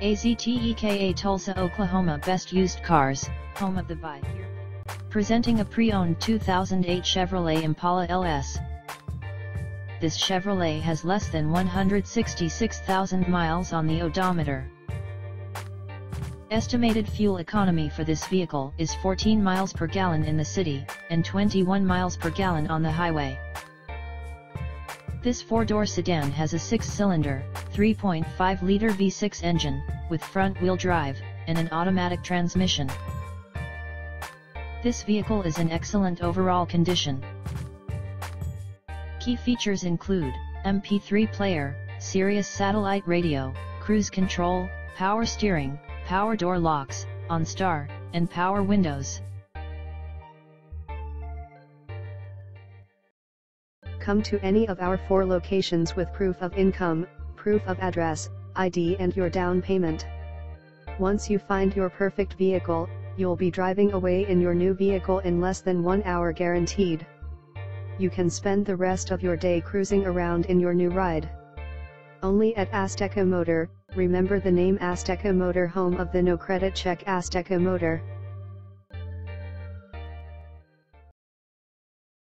AZTEKA Tulsa, Oklahoma Best Used Cars, home of the buy. Presenting a pre-owned 2008 Chevrolet Impala LS. This Chevrolet has less than 166,000 miles on the odometer. Estimated fuel economy for this vehicle is 14 miles per gallon in the city, and 21 miles per gallon on the highway. This four-door sedan has a 6-cylinder, 3.5-liter V6 engine, with front-wheel drive, and an automatic transmission. This vehicle is in excellent overall condition. Key features include, MP3 player, Sirius satellite radio, cruise control, power steering, power door locks, OnStar, and power windows. Come to any of our four locations with proof of income, proof of address, ID and your down payment. Once you find your perfect vehicle, you'll be driving away in your new vehicle in less than one hour guaranteed. You can spend the rest of your day cruising around in your new ride. Only at Azteka Motor, remember the name Azteka Motor home of the no credit check Azteka Motor.